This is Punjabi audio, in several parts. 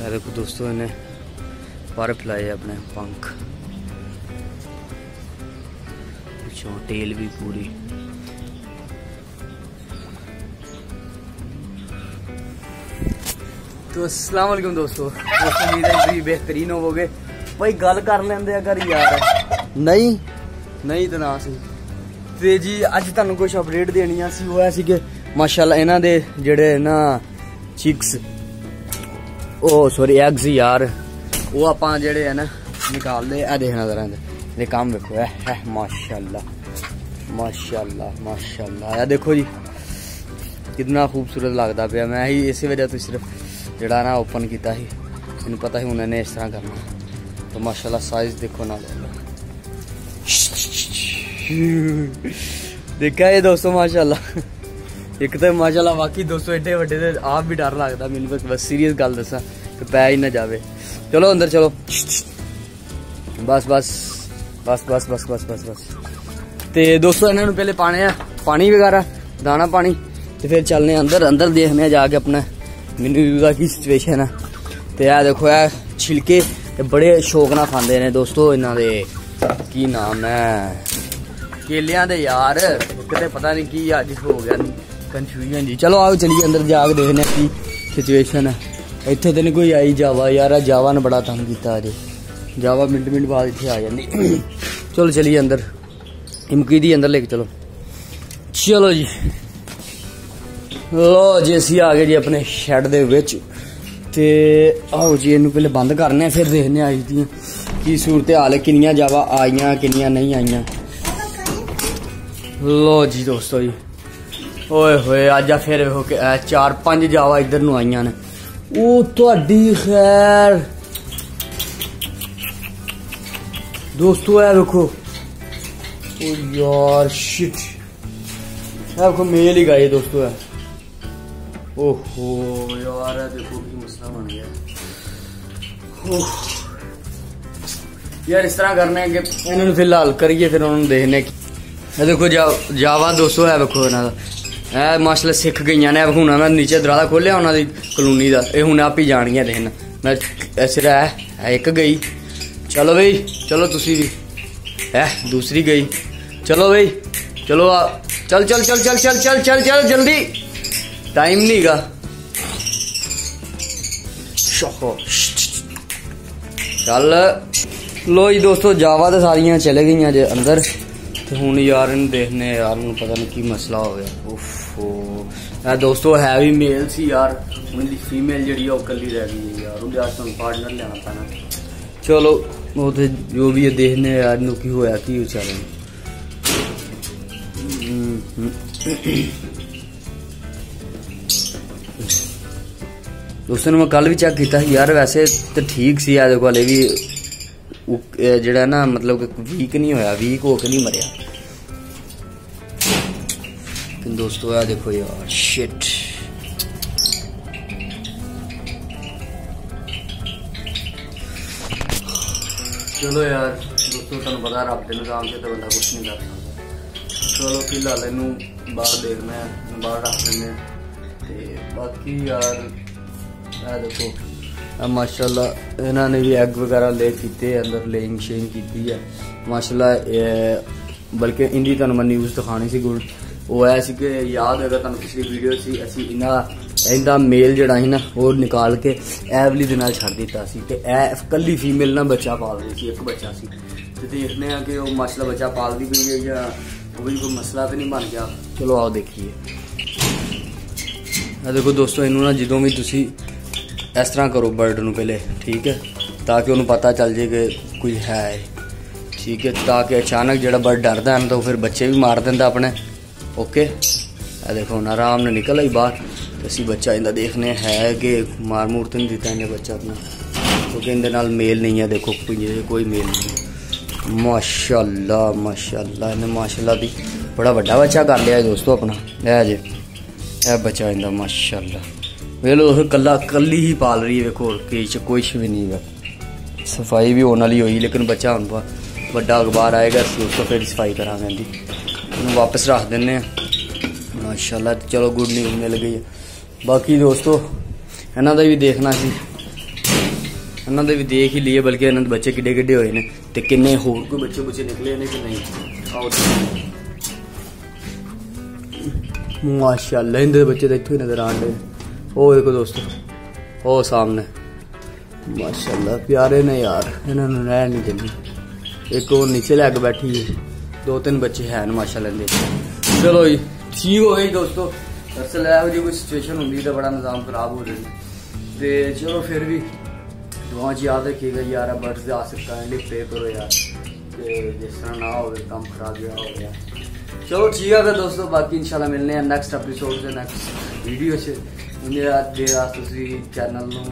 ਇਹ ਦੇਖੋ ਦੋਸਤੋ ਇਹਨੇ ਪਰ ਫਲਾਏ ਆਪਣੇ ਪੰਖ ਪਿੱਛੋਂ ਟੇਲ ਵੀ ਪੂਰੀ ਤੋ ਅਸਲਾਮ ਵਾਲੇਕੁਮ ਦੋਸਤੋ ਉਮੀਦ ਹੈ ਤੁਸੀਂ ਬਿਹਤਰੀਨ ਹੋਵੋਗੇ ਭਾਈ ਗੱਲ ਕਰ ਲੈਂਦੇ ਆ ਘਰ ਯਾਰ ਨਹੀਂ ਨਹੀਂ ਤਾਂ ਨਾ ਸੀ ਤੇ ਜੀ ਅੱਜ ਤੁਹਾਨੂੰ ਕੁਝ ਅਪਡੇਟ ਦੇਣੀ ਆ ਸੀ ਹੋਇਆ ਸੀ ਕਿ ਮਾਸ਼ਾਅੱਲਾ ਇਹਨਾਂ ਦੇ ਜਿਹੜੇ ਨਾ ਚਿਕਸ ਉਹ ਸੌਰੀ ਐਗਸ ਯਾਰ। ਉਹ ਆਪਾਂ ਜਿਹੜੇ ਆ ਨਾ, ਨਿਕਾਲਦੇ ਆ ਦੇਖਣਾ ਜ਼ਰਾ ਇਹ ਕੰਮ ਵੇਖੋ, ਇਹ ਹੈ ਮਾਸ਼ਾਅੱਲਾ ਮਾਸ਼ਾਅੱਲਾ ਮਾਸ਼ਾਅੱਲਾ। ਇਹ ਦੇਖੋ ਜੀ, ਕਿੰਨਾ ਖੂਬਸੂਰਤ ਲੱਗਦਾ ਪਿਆ। ਮੈਂ ਹੀ ਇਸੇ ਵਜ੍ਹਾ ਤੋਂ ਸਿਰਫ ਜਿਹੜਾ ਨਾ ਓਪਨ ਕੀਤਾ ਸੀ। ਮੈਨੂੰ ਪਤਾ ਸੀ ਉਹਨਾਂ ਨੇ ਇਸ ਤਰ੍ਹਾਂ ਕਰਨਾ। ਤਾਂ ਮਾਸ਼ਾਅੱਲਾ ਸਾਈਜ਼ ਦੇਖੋ ਨਾਲ। ਦੇਖਿਆ ਇਹ ਦੋਸਤੋ, ਮਾਸ਼ਾਅੱਲਾ? ਇੱਕ ਤਾਂ ਮਾਸ਼ਾਅੱਲਾ ਵਾਕਈ ਦੋਸਤੋ, ਏਡੇ ਵੱਡੇ ਤੇ ਆਪ ਵੀ ਡਰ ਲੱਗਦਾ ਮੈਨੂੰ। ਬਸ ਸੀਰੀਅਸ ਗੱਲ ਦੱਸਾਂ। ਕਿ ਪੈ ਹੀ ਨਾ ਜਾਵੇ। ਚਲੋ ਅੰਦਰ ਚਲੋ। ਬਸ ਬਸ ਬਸ ਬਸ ਬਸ ਬਸ ਬਸ ਬਸ। ਤੇ ਦੋਸਤੋ, ਇਹਨਾਂ ਨੂੰ ਪਹਿਲੇ ਪਾਣੇ ਆ ਪਾਣੀ ਵਗੈਰਾ, ਦਾਣਾ ਪਾਣੀ, ਤੇ ਫਿਰ ਚੱਲਨੇ ਅੰਦਰ। ਅੰਦਰ ਦੇਖਨੇ ਆ ਜਾ ਕੇ ਆਪਣਾ ਮੈਨੂੰ ਦਾ ਕੀ ਸਿਚੁਏਸ਼ਨ ਹੈ ਤੇ ਆ ਦੇਖੋ ਇਹ ਛਿਲਕੇ ਤੇ ਬੜੇ ਸ਼ੌਕ ਨਾਲ ਖਾਂਦੇ ਨੇ ਦੋਸਤੋ ਇਹਨਾਂ ਦੇ। ਕੀ ਨਾਮ ਹੈ? ਕੇਲਿਆਂ ਦੇ ਯਾਰ। ਕਿਤੇ ਪਤਾ ਨਹੀਂ ਕੀ ਅੱਜ ਹੋ ਗਿਆ ਕਨਫਿਊਜ਼ਨ ਜੀ। ਚਲੋ ਆਓ, ਚਲੀਏ ਅੰਦਰ ਜਾ ਕੇ ਦੇਖਨੇ ਆ ਕੀ ਸਿਚੁਏਸ਼ਨ ਹੈ ਇੱਥੇ ਤੇ ਨਹੀਂ ਕੋਈ ਆਈ ਜਾਵਾ, ਯਾਰ ਆ ਜਾਵਾ ਨੇ ਬੜਾ ਤੰਗ ਕੀਤਾ ਅਜੇ। ਜਾਵਾ ਮਿੰਟ ਮਿੰਟ ਬਾਅਦ ਇੱਥੇ ਆ ਜਾਂਦੀ। ਚਲੋ ਚਲੀ ਅੰਦਰ। ਇਮਕੀ ਦੀ ਅੰਦਰ ਲੈ ਕੇ ਚਲੋ। ਚਲੋ ਜੀ। ਲੋ ਜੀ, ਅਸੀਂ ਆ ਗਏ ਜੀ ਆਪਣੇ ਸ਼ੈੱਡ ਦੇ ਵਿੱਚ। ਤੇ ਆਓ ਜੀ, ਇਹਨੂੰ ਪਹਿਲੇ ਬੰਦ ਕਰਨੇ ਆ, ਫਿਰ ਦੇਖਨੇ ਆ ਦੀਆਂ ਕੀ ਸੂਰਤ ਹਾਲ ਕਿੰਨੀਆਂ ਜਾਵਾ ਆਈਆਂ, ਕਿੰਨੀਆਂ ਨਹੀਂ ਆਈਆਂ। ਲੋ ਜੀ ਦੋਸਤੋ ਜੀ। ਓਏ ਹੋਏ, ਅੱਜ ਆ ਫਿਰ ਹੋ ਕੇ ਚਾਰ ਪੰਜ ਜਾਵਾ ਇੱਧਰ ਨੂੰ ਆਈਆਂ ਨੇ। ਉਹ ਤੁਹਾਡੀ ਖੈਰ दोस्तों है रुको ओ यार शिट यार को मेल ही गाई दोस्तों है ओहो यार है देखो कि मसला बन गया यार इस तरह करने के इन्होंने फ़िलहाल करिए फिर उन्होंने देखने की देखो जा, जावा दोस्तों है देखो इन्हों ਦੋਸਤੋ ਹੈ ਇਹ ਮਾਸ਼ਾਅੱਲਾ ਸਿੱਖ ਗਈਆਂ ਨੇ ਹੁਣ ਮੈਂ ਨੀਚੇ ਦਰਾਲਾ ਖੋਲਿਆ ਉਹਨਾਂ ਦੀ ਕਲੋਨੀ ਦਾ, ਇਹ ਹੁਣ ਆਪ ਹੀ ਜਾਣੀਆਂ ਦੇਖਣ ਮੈਂ ਐਸਰਾ ਹੈ ਇੱਕ ਗਈ। ਚਲੋ ਬਈ, ਚਲੋ ਤੁਸੀਂ ਵੀ। ਹੈ ਦੂਸਰੀ ਗਈ। ਚਲੋ ਬਈ, ਚਲੋ ਆ, ਚਲ ਚਲ ਚਲ ਚਲ ਚਲ ਚਲ ਚਲ ਚਲ, ਜਲਦੀ। ਟਾਈਮ ਨਹੀਂਗਾ ਸ਼ੋਹੋ ਚੱਲ। ਲੋ ਜੀ ਦੋਸਤੋ, ਜਾਵਾ ਤੇ ਸਾਰੀਆਂ ਚਲੇ ਗਈਆਂ ਜੇ ਅੰਦਰ। ਤੇ ਹੁਣ ਯਾਰ ਇਹਨੂੰ ਦੇਖਨੇ ਯਾਰ ਨੂੰ ਪਤਾ ਨਹੀਂ ਕੀ ਮਸਲਾ ਹੋ ਗਿਆ। ਉਫੋ ਇਹ ਦੋਸਤੋ ਹੈ ਵੀ ਮੇਲ ਸੀ ਯਾਰ। ਉਹਦੀ ਫੀਮੇਲ ਜਿਹੜੀ ਉਹ ਕੱਲੀ ਰਹਿ ਗਈ ਯਾਰ। ਉਹਦੇ ਆਸ ਪਾਰਟਨਰ ਲੈਣਾ ਪੈਣਾ। ਚਲੋ, ਉਹ ਤੇ ਜੋ ਵੀ ਇਹ ਦੇਖਨੇ ਯਾਰ ਨੂੰ ਕੀ ਹੋਇਆ, ਕੀ ਵਿਚਾਰੇ ਦੋਸਤੋ ਨੂੰ ਮੈਂ ਕੱਲ ਵੀ ਚੈੱਕ ਕੀਤਾ ਸੀ। ਯਾਰ, ਵੈਸੇ ਤੇ ਠੀਕ ਸੀ ਆ ਦੇਖੋ ਹਲੇ ਵੀ ਜਿਹੜਾ ਨਾ ਮਤਲਬ ਵੀਕ ਨਹੀਂ ਹੋਇਆ ਵੀਕ ਹੋ ਕੇ ਨਹੀਂ ਮਰਿਆ। ਕਿ ਦੋਸਤੋ ਆ ਦੇਖੋ ਯਾਰ ਸ਼ਿਟ ਚਲੋ ਯਾਰ, ਦੋਸਤੋ, ਤੁਹਾਨੂੰ ਪਤਾ ਰੱਬ ਦੇ ਨਿਜ਼ਾਮ ਤੇ ਬੰਦਾ ਕੁਝ ਨਹੀਂ ਕਰ ਸਕਦਾ। ਚਲੋ ਕੀ ਲਾ ਲੈਨੂੰ ਬਾਹਰ ਦੇਖਣਾ ਹੈ ਬਾਹਰ ਰੱਖ ਦਿੰਦੇ ਤੇ ਬਾਕੀ ਯਾਰ ਆ ਦੇਖੋ। ਮਾਸ਼ਾਅੱਲਾ, ਇਹਨਾਂ ਨੇ ਵੀ ਐਗ ਵਗੈਰਾ ਲੈ ਕੀਤੇ, ਅੰਦਰ ਲੇਇੰਗ ਸ਼ੇਇੰਗ ਕੀਤੀ ਹੈ ਮਾਸ਼ਾਅੱਲਾ ਬਲਕਿ ਇੰਦੀ ਤੁਹਾਨੂੰ ਮੈਂ ਨਿਊਜ਼ ਦਿਖਾਣੀ ਸੀ ਗੁੱਡ ਉਹ ਐ ਸੀ ਕਿ ਯਾਦ ਹੋਏਗਾ ਤੁਹਾਨੂੰ ਪਿਛਲੀ ਵੀਡੀਓ ਸੀ, ਅਸੀਂ ਇਹਨਾਂ ਇਹਦਾ ਮੇਲ ਜਿਹੜਾ ਸੀ ਨਾ, ਉਹ ਨਿਕਾਲ ਕੇ ਐਵਲੀ ਦੇ ਨਾਲ ਛੱਡ ਦਿੱਤਾ ਸੀ ਤੇ ਇਹ ਇਕੱਲੀ ਫੀਮੇਲ ਨਾਲ ਬੱਚਾ ਪਾਲ ਰਹੀ ਸੀ, ਇੱਕ ਬੱਚਾ ਸੀ। ਤੇ ਦੇਖਦੇ ਆ ਕਿ ਉਹ ਮਾਸ਼ਾਅੱਲਾ ਬੱਚਾ ਪਾਲਦੀ ਪਈ ਹੈ ਜਾਂ ਉਹ ਵੀ ਕੋਈ ਮਸਲਾ ਤੇ ਨਹੀਂ ਬਣ ਗਿਆ। ਚਲੋ ਆਓ ਦੇਖੀਏ। ਆ ਦੇਖੋ ਦੋਸਤੋ, ਇਹਨੂੰ ਨਾ ਜਦੋਂ ਵੀ ਤੁਸੀਂ ਇਸ ਤਰ੍ਹਾਂ ਕਰੋ ਬਰਡ ਨੂੰ ਪਹਿਲੇ, ਠੀਕ ਹੈ? ਤਾਂ ਕਿ ਉਹਨੂੰ ਪਤਾ ਚੱਲ ਜੇ ਕਿ ਕੋਈ ਹੈ ਠੀਕ ਹੈ? ਤਾਂ ਕਿ ਅਚਾਨਕ ਜਿਹੜਾ ਬਰਡ ਡਰਦਾ ਹਨ ਤਾਂ ਫਿਰ ਬੱਚੇ ਵੀ ਮਾਰ ਦਿੰਦਾ ਆਪਣੇ, ਓਕੇ? ਆ ਦੇਖੋ, ਹੁਣ ਆਰਾਮ ਨਾਲ ਨਿਕਲ ਆਈ ਬਾਹਰ ਅਸੀਂ ਬੱਚਾ ਇਹਦਾ ਦੇਖਨੇ ਹੈ ਕਿ ਮਾਰ ਮੂਰ ਤਾਂ ਨਹੀਂ ਦਿੱਤਾ ਇਹਨੇ ਬੱਚਾ ਆਪਣਾ? ਕਿਉਂਕਿ ਇਹਦੇ ਨਾਲ ਮੇਲ ਨਹੀਂ ਹੈ, ਦੇਖੋ, ਕੋਈ ਕੋਈ ਮੇਲ ਨਹੀਂ ਮਾਸ਼ਾਅੱਲਾ ਮਾਸ਼ਾਅੱਲਾ, ਇਹਨੇ ਮਾਸ਼ਾਅੱਲਾ ਦੀ ਬੜਾ ਵੱਡਾ ਬੱਚਾ ਕਰ ਲਿਆ ਦੋਸਤੋ ਆਪਣਾ। ਇਹ ਜੇ, ਇਹ ਬੱਚਾ ਇਹਦਾ, ਮਾਸ਼ਾਅੱਲਾ। ਵੇਲੋ ਉਹ ਕੱਲਾ ਕੱਲੀ ਹੀ ਪਾਲ ਰਹੀ ਹੈ, ਵੇਖੋ ਕੇਜ ਚ ਕੋਈ ਵੀ ਨਹੀਂ ਹੈ ਸਫ਼ਾਈ ਵੀ ਹੋਣ ਵਾਲੀ ਹੋਈ, ਲੇਕਿਨ ਬੱਚਾ ਹੁਣ ਵੱਡਾ ਅਖਬਾਰ ਆਏਗਾ, ਅਸੀਂ ਉਸ ਤੋਂ ਫਿਰ ਸਫ਼ਾਈ ਕਰਾਂਗੇ ਇਹਦੀ। ਇਹਨੂੰ ਵਾਪਸ ਰੱਖ ਦਿੰਨੇ ਆ ਮਾਸ਼ਾਅੱਲਾ, ਚਲੋ ਗੁੱਡ ਨਿਊਜ਼ ਮਿਲ ਗਈ ਹੈ। ਬਾਕੀ ਦੋਸਤੋ, ਇਹਨਾਂ ਦਾ ਵੀ ਦੇਖਣਾ ਸੀ। ਇਹਨਾਂ ਦੇ ਵੀ ਦੇਖ ਹੀ ਲਈਏ, ਬਲਕਿ ਇਹਨਾਂ ਦੇ ਬੱਚੇ ਕਿੱਡੇ ਕਿੱਡੇ ਹੋਏ ਨੇ ਤੇ ਕਿੰਨੇ ਹੋਰ ਕੋਈ ਬੱਚੇ ਬੁੱਚੇ ਨਿਕਲੇ ਨੇ ਕਿ ਨਹੀਂ? ਆਓ ਮਾਸ਼ਾਅੱਲਾ, ਇਹਦੇ ਦੇ ਬੱਚੇ ਤਾਂ ਇੱਥੋਂ ਹੀ ਨਜ਼ਰ ਆਉਂਦੇ ਉਹ ਦੇਖੋ ਦੋਸਤੋ ਉਹ ਸਾਹਮਣੇ ਮਾਸ਼ਾਅੱਲਾ ਪਿਆਰੇ ਨੇ ਯਾਰ ਇਹਨਾਂ ਨੂੰ ਰਹਿਣ ਨਹੀਂ ਦਿੰਦੇ ਇੱਕ ਉਹ ਨੀਚੇ ਲੈ ਕੇ ਬੈਠੀ ਹੈ ਦੋ ਤਿੰਨ ਬੱਚੇ ਹਨ ਮਾਸ਼ਾਅੱਲਾ ਦੇ ਚਲੋ ਜੀ ਠੀਕ ਹੋ ਗਈ ਦੋਸਤੋ ਦਰਅਸਲ ਇਹੋ ਜਿਹੀ ਕੋਈ ਸਿਚੁਏਸ਼ਨ ਹੁੰਦੀ ਤਾਂ ਬੜਾ ਨਿਜ਼ਾਮ ਖਰਾਬ ਹੋ ਜਾਂਦਾ ਤੇ ਚਲੋ ਫਿਰ ਵੀ ਦੁਆ ਚ ਯਾਦ ਰੱਖੀਏਗਾ ਯਾਰ ਬਰਸ ਦੇ ਆਸਿਫ ਕਾਈਂਡਲੀ ਪ੍ਰੇ ਕਰੋ ਯਾਰ ਤੇ ਜਿਸ ਤਰ੍ਹਾਂ ਨਾ ਹੋਵੇ ਕੰਮ ਖਰਾਬ ਜਿਹਾ ਹੋ ਗਿਆ ਚਲੋ ਠੀਕ ਹੈ ਫਿਰ ਦੋਸਤੋ ਬਾਕੀ ਇਨਸ਼ਾਅੱਲਾ ਮਿਲਨੇ ਆ ਨੈਕਸਟ ਐਪੀਸੋਡ ਦੇ ਨੈਕਸਟ ਵੀਡੀਓ ਤੁਸੀਂ ਚੈਨਲ ਨੂੰ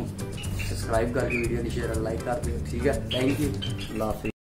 ਸਬਸਕ੍ਰਾਈਬ ਕਰਕੇ ਵੀਡੀਓ ਨੂੰ ਸ਼ੇਅਰ ਲਾਈਕ ਕਰ ਦਿਓ, ਠੀਕ ਹੈ? ਥੈਂਕ ਯੂ ਅੱਲਾਹ ਹਾਫਿਜ਼।